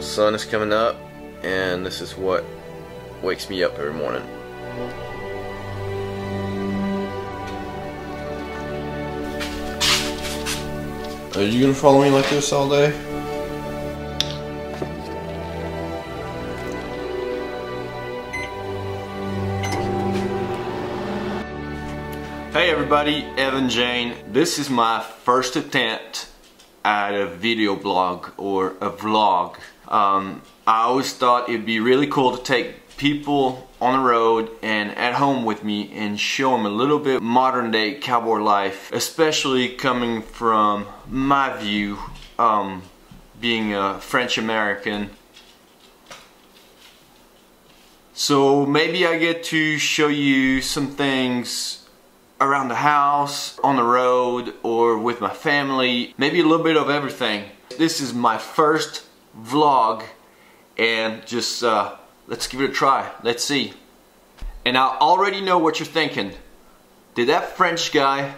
sun is coming up and this is what wakes me up every morning. Are you gonna follow me like this all day? Hey everybody, Evan Jayne. This is my first attempt at a video blog or a vlog. Um, I always thought it'd be really cool to take people on the road and at home with me and show them a little bit modern day cowboy life, especially coming from my view, um, being a French American. So maybe I get to show you some things around the house, on the road, or with my family. Maybe a little bit of everything. This is my first vlog and just uh, let's give it a try. Let's see. And I already know what you're thinking. Did that French guy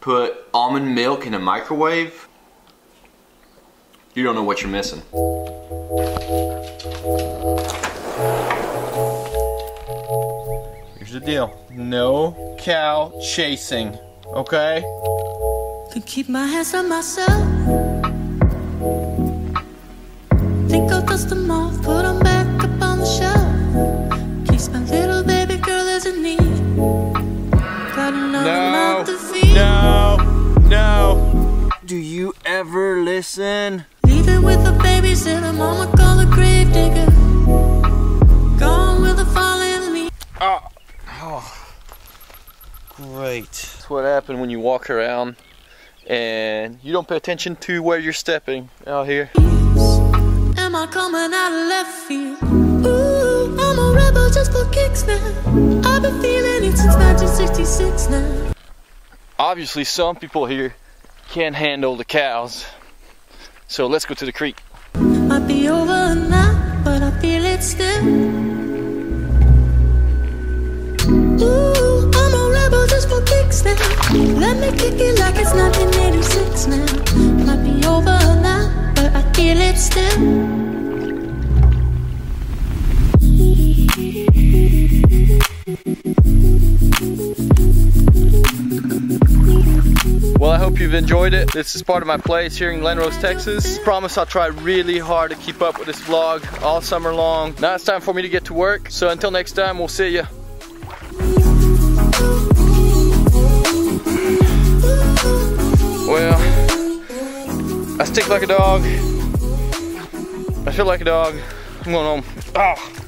put almond milk in a microwave? You don't know what you're missing. Here's the deal. No cow chasing, okay? Keep my hands on myself. Think I'll dust them off, put them back up on the shelf. Keeps my little baby girl as a need. Got another No, feed. no, no. Do you ever listen? Leaving with the babysitter, mama call the grave digger. Gone with the falling oh. Great. That's what happened when you walk around and you don't pay attention to where you're stepping out here. Am I coming out of left field? Ooh, I'm a rebel just for kicks now. I've been feeling it since 1966 now. Obviously, some people here can't handle the cows. So let's go to the creek. Might be over now, but I feel it still. Kicks now. Let me kick it like it's 1986 now. Might be over now, but I feel it still. Well, I hope you've enjoyed it. This is part of my place here in Glen Rose, Texas. Promise I'll try really hard to keep up with this vlog all summer long. Now it's time for me to get to work. So until next time, we'll see ya. Stick like a dog. I feel like a dog. I'm going home. Ah.